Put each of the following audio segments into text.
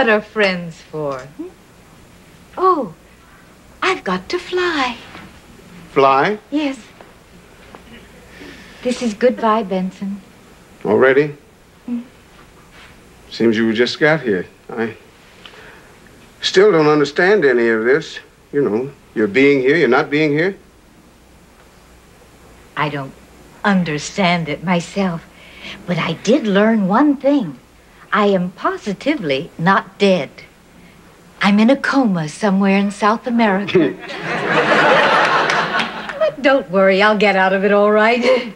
What are friends for? hmm? Oh, I've got to fly. Fly? Yes. This is goodbye, Benson. Already? Seems you just got here. I still don't understand any of this. You know, you're being here, you're not being here. I don't understand it myself, but I did learn one thing. I am positively not dead. I'm in a coma somewhere in South America. but don't worry, I'll get out of it all right.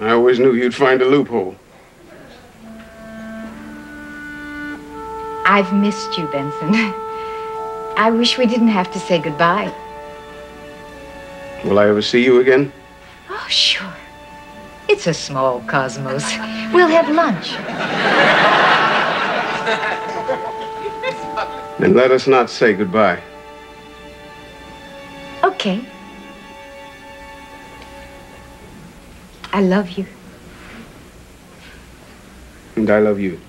I always knew you'd find a loophole. I've missed you, Benson. I wish we didn't have to say goodbye. Will I ever see you again? Oh, sure. It's a small cosmos. We'll have lunch. Then let us not say goodbye. Okay. I love you. And I love you.